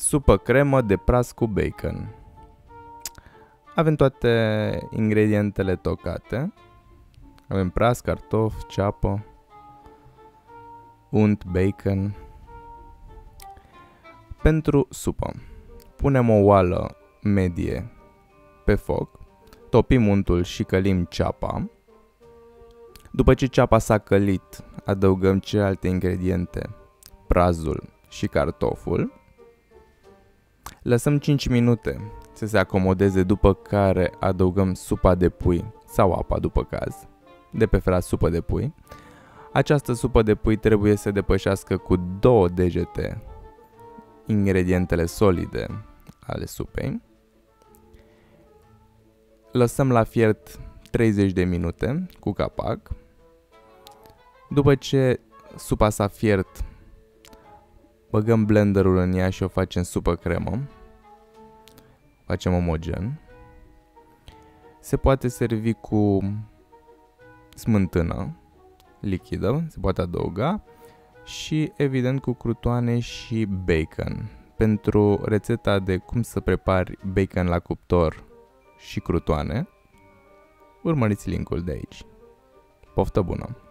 Supă cremă de praz cu bacon. Avem toate ingredientele tocate. Avem praz, cartofi, ceapă, unt, bacon. Pentru supă, punem o oală medie pe foc, topim untul și călim ceapa. După ce ceapa s-a călit, adăugăm celelalte ingrediente, prazul și cartoful. Lăsăm 5 minute să se acomodeze după care adăugăm supa de pui sau apa după caz, de preferat supă de pui. Această supă de pui trebuie să depășească cu două degete ingredientele solide ale supei. Lăsăm la fiert 30 de minute cu capac. După ce supa s-a fiert, băgăm blenderul în ea și o facem supă cremă. Facem omogen. Se poate servi cu smântână lichidă, se poate adăuga și evident cu crutoane și bacon. Pentru rețeta de cum să prepari bacon la cuptor și crutoane, urmăriți linkul de aici. Poftă bună!